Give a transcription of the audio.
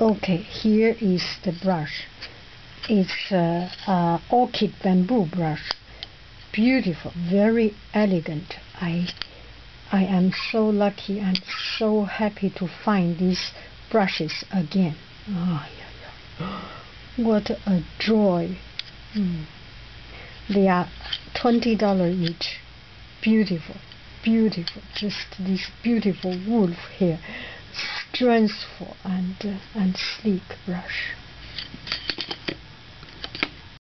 Okay, here is the brush. It's a, a orchid bamboo brush. Beautiful, very elegant. I I am so lucky and so happy to find these brushes again. Oh, yeah, yeah. What a joy. Mm. They are $20 each. Beautiful, beautiful. Just this beautiful wolf here. Strengthful and, uh, and sleek brush.